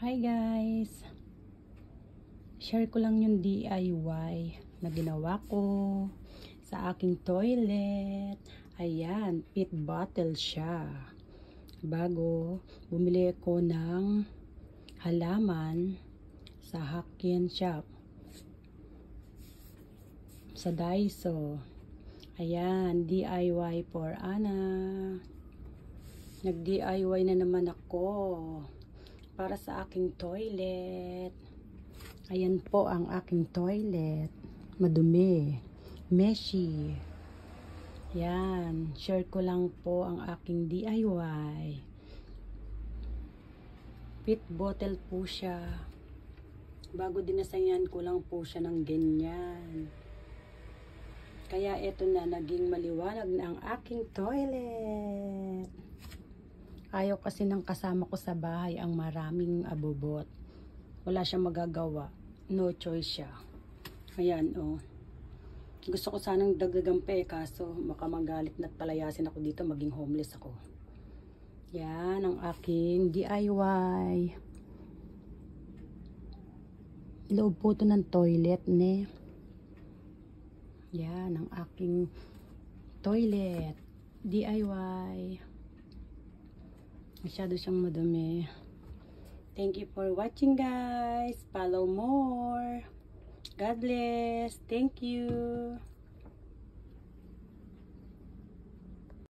Hi guys! Share ko lang yung DIY na ginawa ko sa aking toilet. Ayan, pit bottle siya. Bago, bumili ko ng halaman sa Hakkien Shop. Sa Daiso. Ayan, DIY for Ana. Nag-DIY na naman ako para sa aking toilet. Ayan po ang aking toilet. Madumi. Meshy. Yan. Share ko lang po ang aking DIY. Pit bottle po siya. Bago dinasayan ko lang po siya ng ganyan. Kaya ito na naging maliwanag na ang aking toilet. Ayaw kasi ng kasama ko sa bahay ang maraming abubot. Wala siyang magagawa. No choice siya. Ayan, oh. Gusto ko sanang dagdagan pa eh, kaso baka magalit na palayasin ako dito, maging homeless ako. Yan, ang aking DIY. Loob po ito ng toilet, ne. Yan, ang aking toilet. DIY. Masyado siyang madumi. Thank you for watching guys. Follow more. God bless. Thank you.